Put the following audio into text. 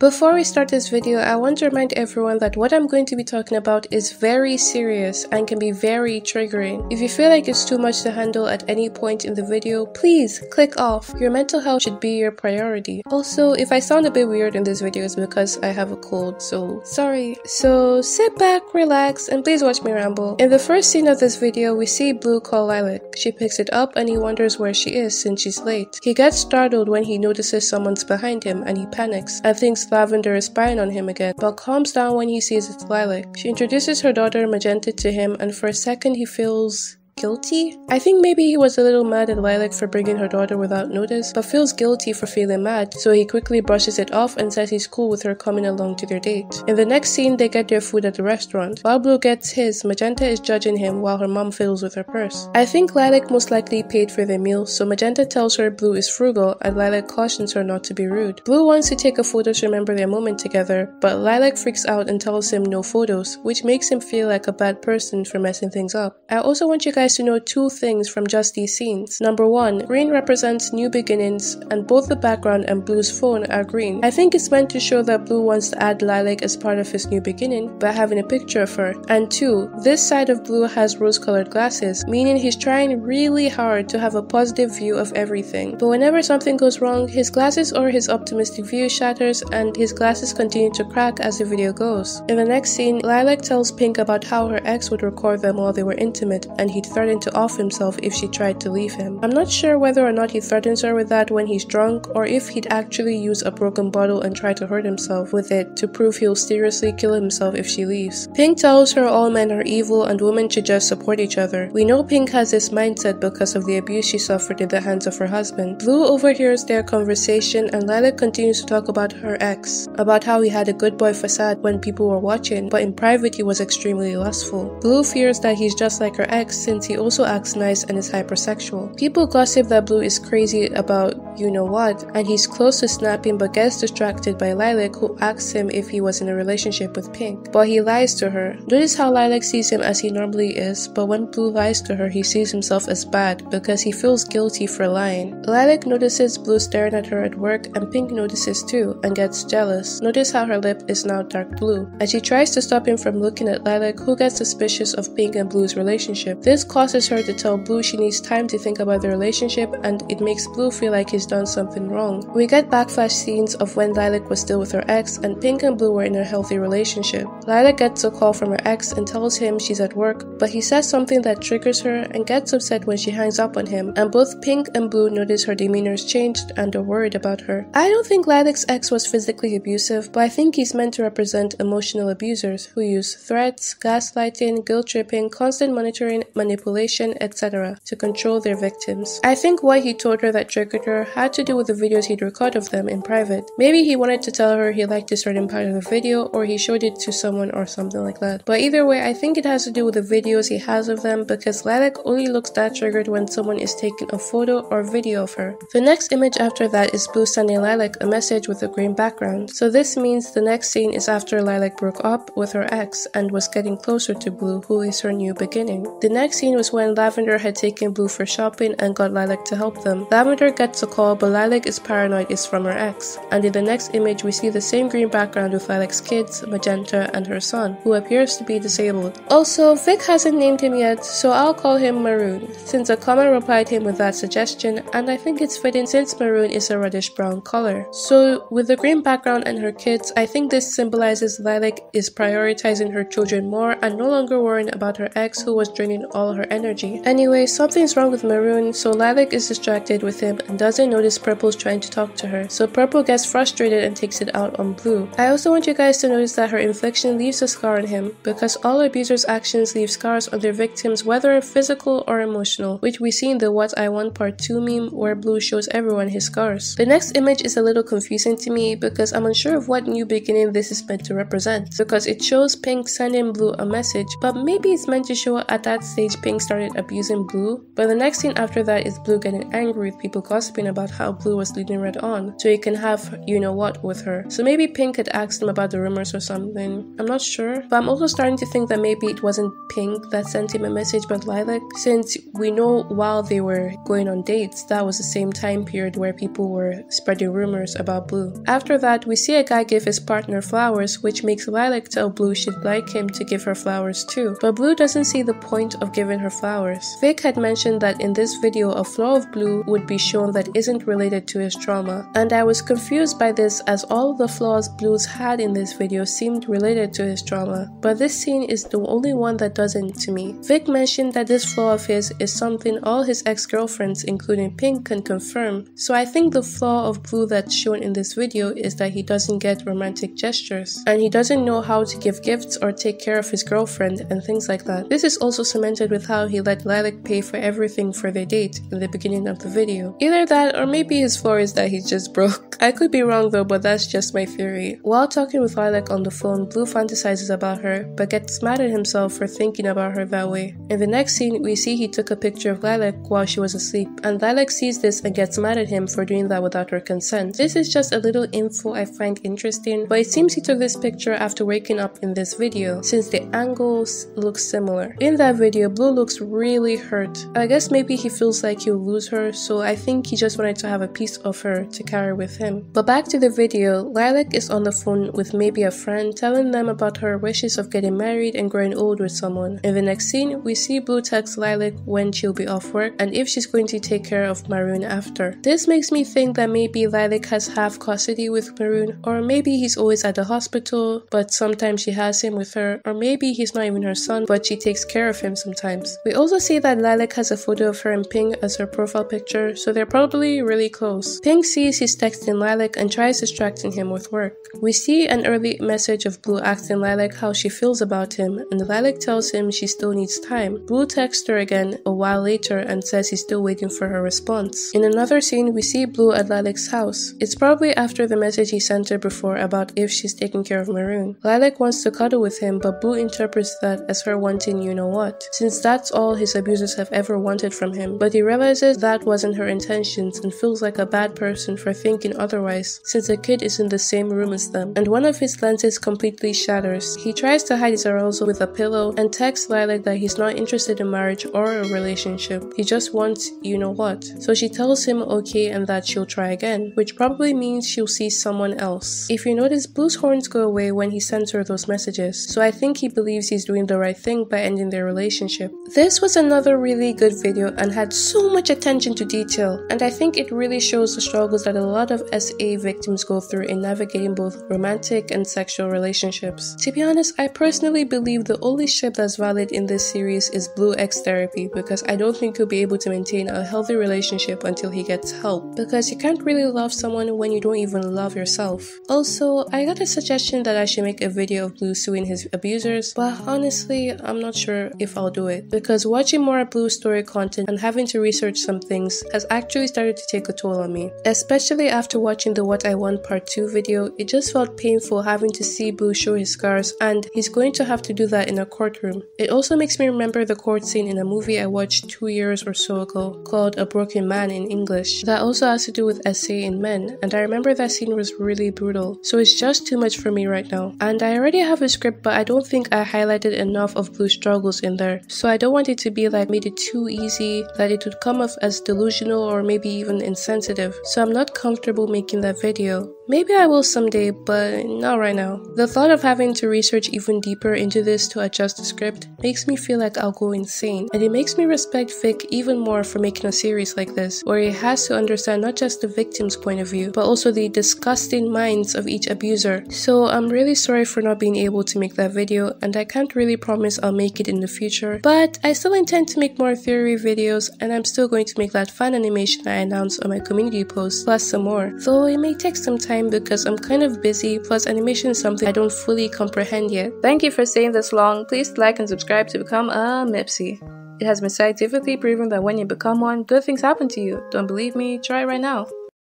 Before we start this video, I want to remind everyone that what I'm going to be talking about is very serious and can be very triggering. If you feel like it's too much to handle at any point in the video, please click off. Your mental health should be your priority. Also, if I sound a bit weird in this video, it's because I have a cold, so sorry. So sit back, relax, and please watch me ramble. In the first scene of this video, we see Blue call Lilac. She picks it up and he wonders where she is since she's late. He gets startled when he notices someone's behind him and he panics and thinks Lavender is spying on him again, but calms down when he sees it's Lilac. She introduces her daughter Magenta to him, and for a second he feels guilty? I think maybe he was a little mad at Lilac for bringing her daughter without notice, but feels guilty for feeling mad, so he quickly brushes it off and says he's cool with her coming along to their date. In the next scene, they get their food at the restaurant. While Blue gets his, Magenta is judging him while her mom fiddles with her purse. I think Lilac most likely paid for their meal, so Magenta tells her Blue is frugal and Lilac cautions her not to be rude. Blue wants to take a photo to remember their moment together, but Lilac freaks out and tells him no photos, which makes him feel like a bad person for messing things up. I also want you guys guys to know two things from just these scenes. Number one, green represents new beginnings, and both the background and Blue's phone are green. I think it's meant to show that Blue wants to add Lilac as part of his new beginning by having a picture of her. And two, this side of Blue has rose colored glasses, meaning he's trying really hard to have a positive view of everything. But whenever something goes wrong, his glasses or his optimistic view shatters and his glasses continue to crack as the video goes. In the next scene, Lilac tells Pink about how her ex would record them while they were intimate and he'd threatened to off himself if she tried to leave him. I'm not sure whether or not he threatens her with that when he's drunk or if he'd actually use a broken bottle and try to hurt himself with it to prove he'll seriously kill himself if she leaves. Pink tells her all men are evil and women should just support each other. We know Pink has this mindset because of the abuse she suffered at the hands of her husband. Blue overhears their conversation and Lila continues to talk about her ex, about how he had a good boy facade when people were watching, but in private he was extremely lustful. Blue fears that he's just like her ex since he also acts nice and is hypersexual. People gossip that Blue is crazy about you know what, and he's close to snapping but gets distracted by Lilac who asks him if he was in a relationship with Pink. But he lies to her. Notice how Lilac sees him as he normally is, but when Blue lies to her, he sees himself as bad because he feels guilty for lying. Lilac notices Blue staring at her at work, and Pink notices too and gets jealous. Notice how her lip is now dark blue. As she tries to stop him from looking at Lilac, who gets suspicious of Pink and Blue's relationship. This causes her to tell Blue she needs time to think about the relationship, and it makes Blue feel like he's done something wrong. We get backflash scenes of when Lilac was still with her ex, and Pink and Blue were in a healthy relationship. Lilac gets a call from her ex and tells him she's at work, but he says something that triggers her and gets upset when she hangs up on him, and both Pink and Blue notice her demeanor's changed and are worried about her. I don't think Lilac's ex was physically abusive, but I think he's meant to represent emotional abusers who use threats, gaslighting, guilt tripping, constant monitoring, manipulation, etc. to control their victims. I think what he told her that triggered her had to do with the videos he'd record of them in private. Maybe he wanted to tell her he liked a certain part of the video or he showed it to someone or something like that. But either way, I think it has to do with the videos he has of them because Lilac only looks that triggered when someone is taking a photo or video of her. The next image after that is Blue sending Lilac a message with a green background. So this means the next scene is after Lilac broke up with her ex and was getting closer to Blue, who is her new beginning. The next scene was when Lavender had taken Blue for shopping and got Lilac to help them. Lavender gets a call, but Lilac is paranoid is from her ex. And in the next image, we see the same green background with Lilac's kids, Magenta, and her son, who appears to be disabled. Also, Vic hasn't named him yet, so I'll call him Maroon, since a comment replied him with that suggestion, and I think it's fitting since maroon is a reddish brown color. So, with the green background and her kids, I think this symbolizes Lilac is prioritizing her children more and no longer worrying about her ex who was draining all her energy. Anyway, something's wrong with Maroon, so Lilac is distracted with him and doesn't notice Purple's trying to talk to her, so Purple gets frustrated and takes it out on Blue. I also want you guys to notice that her infliction leaves a scar on him, because all abusers' actions leave scars on their victims, whether physical or emotional, which we see in the What I Want Part 2 meme where Blue shows everyone his scars. The next image is a little confusing to me because I'm unsure of what new beginning this is meant to represent, because it shows Pink sending Blue a message, but maybe it's meant to show at that stage Pink started abusing Blue, but the next scene after that is Blue getting angry with people gossiping about how Blue was leading Red on, so he can have you know what with her. So maybe Pink had asked him about the rumors or something. I'm not sure, but I'm also starting to think that maybe it wasn't Pink that sent him a message but Lilac, since we know while they were going on dates, that was the same time period where people were spreading rumors about Blue. After that, we see a guy give his partner flowers, which makes Lilac tell Blue she'd like him to give her flowers too. But Blue doesn't see the point of giving her flowers. Vic had mentioned that in this video, a flaw of Blue would be shown that isn't related to his trauma. And I was confused by this as all the flaws Blue's had in this video seemed related to his trauma. But this scene is the only one that doesn't to me. Vic mentioned mentioned that this flaw of his is something all his ex-girlfriends, including Pink, can confirm. So I think the flaw of Blue that's shown in this video is that he doesn't get romantic gestures, and he doesn't know how to give gifts or take care of his girlfriend and things like that. This is also cemented with how he let Lilac pay for everything for their date in the beginning of the video. Either that or maybe his flaw is that he's just broke. I could be wrong though, but that's just my theory. While talking with Lilac on the phone, Blue fantasizes about her, but gets mad at himself for thinking about her that way. In the next scene, we see he took a picture of Lilac while she was asleep, and Lilac sees this and gets mad at him for doing that without her consent. This is just a little info I find interesting, but it seems he took this picture after waking up in this video, since the angles look similar. In that video, Blue looks really hurt. I guess maybe he feels like he'll lose her, so I think he just wanted to have a piece of her to carry with him. But back to the video, Lilac is on the phone with maybe a friend telling them about her wishes of getting married and growing old with someone. In the next scene, we see Blue text Lilac when she'll be off work and if she's going to take care of Maroon after. This makes me think that maybe Lilac has half custody with Maroon, or maybe he's always at the hospital, but sometimes she has him with her, or maybe he's not even her son, but she takes care of him sometimes. We also see that Lilac has a photo of her and Pink as her profile picture, so they're probably really close. Pink sees he's texting Lilac and tries distracting him with work. We see an early message of Blue asking Lilac how she feels about him, and Lilac tells him she still needs time. Blue texts her again a while later and says he's still waiting for her response. In another scene, we see Blue at Lilac's house. It's probably after the message he sent her before about if she's taking care of Maroon. Lilac wants to cuddle with him, but Blue interprets that as her wanting you know what, since that's all his abusers have ever wanted from him. But he realizes that wasn't her intentions and feels like a bad person for thinking otherwise, since the kid is in the same room as them. And one of his lenses completely shatters. He tries to hide his arousal with a pillow and texts Lilac that he's not interested in marriage or a relationship. He just wants you know what. So she tells him okay and that she'll try again, which probably means she'll see someone else. If you notice, Blue's horns go away when he sends her those messages, so I think he believes he's doing the right thing by ending their relationship. This was another really good video and had so much attention to detail, and I think it really shows the struggles that a lot of SA victims go through in navigating both romantic and sexual relationships. To be honest, I personally believe the only ship that's valid in this series is Blue X Therapy because I don't think he'll be able to maintain a healthy relationship until he gets help because you can't really love someone when you don't even love yourself. Also, I got a suggestion that I should make a video of Blue suing his abusers, but honestly, I'm not sure if I'll do it because watching more Blue story content and having to research some things has actually started to take a toll on me. Especially after watching the What I Want Part 2 video, it just felt painful having to see Blue show his scars and he's going to have to do that in a courtroom. It also makes me remember the court scene in a movie I watched two years or so ago called A Broken Man in English. That also has to do with SA in men, and I remember that scene was really brutal, so it's just too much for me right now. And I already have a script, but I don't think I highlighted enough of Blue's struggles in there, so I don't want it to be like made it too easy that it would come off as delusional or maybe even insensitive, so I'm not comfortable making that video. Maybe I will someday, but not right now. The thought of having to research even deeper into this to adjust the script makes me feel like I'll go insane, and it makes me respect Vic even more for making a series like this, where he has to understand not just the victim's point of view, but also the disgusting minds of each abuser. So I'm really sorry for not being able to make that video, and I can't really promise I'll make it in the future, but I still intend to make more theory videos, and I'm still going to make that fan animation I announced on my community post, plus some more, though it may take some time time because I'm kind of busy, plus animation is something I don't fully comprehend yet. Thank you for staying this long. Please like and subscribe to become a Mipsy. It has been scientifically proven that when you become one, good things happen to you. Don't believe me? Try it right now.